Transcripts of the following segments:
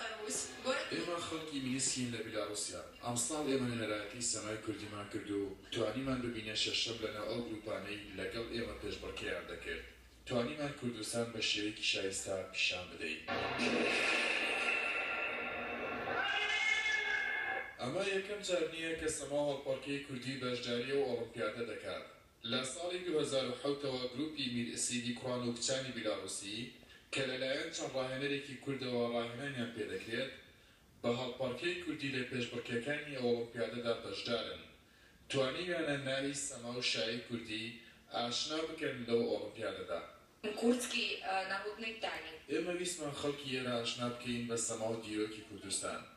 فەرمووس، گۆرە پێ. ئێمە خەڵکی مینسکین لە بیلاڕوسیا. ئەمساڵ ئێمە نوێنەرایەتی سەمای کوردیمان کرد و توانیمان ببینە شەشەم لەناو ئەو گروپانەی لەگەڵ ئێمە پێشبڕکێیان دەکرد. توانیمان کوردستان بە شێوەیەکی شایستە پیشان بدەین. ئەمە یەکەم جار نییە کە سەما هەڵپەڕکێی کوردی بەشداری ئەو ئۆڵۆمپیادە دەکات. لە ساڵی دوو هەزار و حەوت ەوە گروپی میر ئسیدی کوڕان و کچانی بیلاڕوسی کە لەلایەن چەند ڕاهێنەرێکی کوردەوە ڕاهێنانیان پێدەکرێت بە هەڵپەڕکێی کوردی لە پێشبڕکێکانی ئۆڵۆمپیادەدا بەشدارن توانیویانە ناوی سەما و شایی کوردی ئاشنا بکەن لەو ئۆڵۆمپیادەدا. کوردکی ناهوتنیت دانین. ئێمە ویستمان خەڵکی ئێرە ئاشنا بکەین بە سەما و دیرۆکی کوردستان.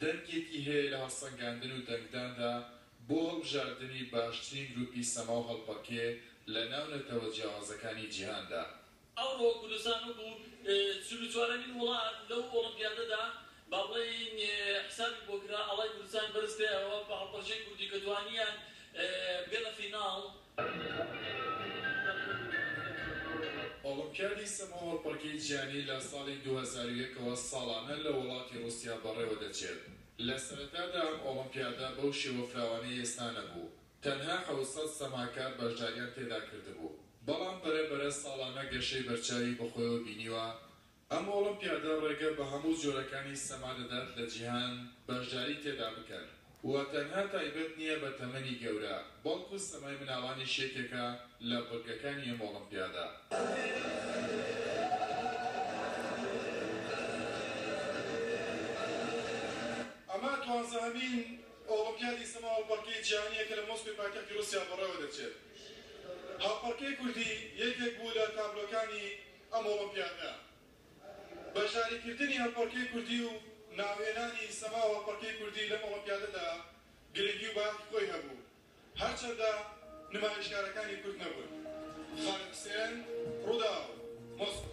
دەنگێکی هەیە لە هەڵسەنگاندن و دەنگداندا بۆ هەڵبژاردنی باشترین گروپی سەما و هەڵپەڕکێ لە ناو نەتەوە جیاوازەکانی جیهاندا. ئەوڕۆ گورزانۆ بوو چل و چوارەمین وڵات لەو ئۆڵۆمپیادەدا با بڵێین حسابی بۆ کرا ئاڵای گورزان بەرز کرایەوە بە هەڵپەڕکێی کوردی کە توانیان بگەنە فیناڵ. ئۆڵۆمپیادی سەما هەڵپەڕکێی جیهانی لە ساڵی دوو هەزار و یەک ەوە ساڵانە لە وەڵاتی ڕوسیا بەڕێوە دەچێت. لە سەرەتادا ئەم ئۆڵۆمپیادە بەو شێوە فراوانەی ئێستا نەبوو، تەنها حەوت سەد سەماکار بەشداریان تێدا کردبوو، بەڵام بەرە بەرە ساڵانە گەشەی بەرچاوی بەخۆیەوە بینیوە ئەم ئۆڵمپیادە ڕێگە بە هەموو جۆرەکانی سەما دەدات لە جیهان بەشداری تێدا بکەن و تەنها تایبەت نییە بە تەمەنی گەورە، بەڵکو سەمای مناڵانیش یەکێکە لە بڕگەکانی ئەم ئۆڵمپیادە. ئەمە دوانزەهەمین ئۆڵمپیادی سەما هەڵپەڕکێی جیهانییە کە لە مۆسکۆی پایتەختی ڕووسیا بەڕێوەدەچێت. هەڵپەڕکێی کوردی یەکێک بوو لە تابلۆکانی ئەم ئۆڵۆمپیادە بەشداریکردنی هەپەڕکێی کوردی و ناوهێنانی سەما و هەپەڕکێی کوردی لەم ئۆڵۆمپیادەدا گرنگی و بایەخی خۆی هەبوو، هەرچەندە نمایشکارەکانی کورد نەبوون. خالید حسێن، رووداو، مۆسکۆ.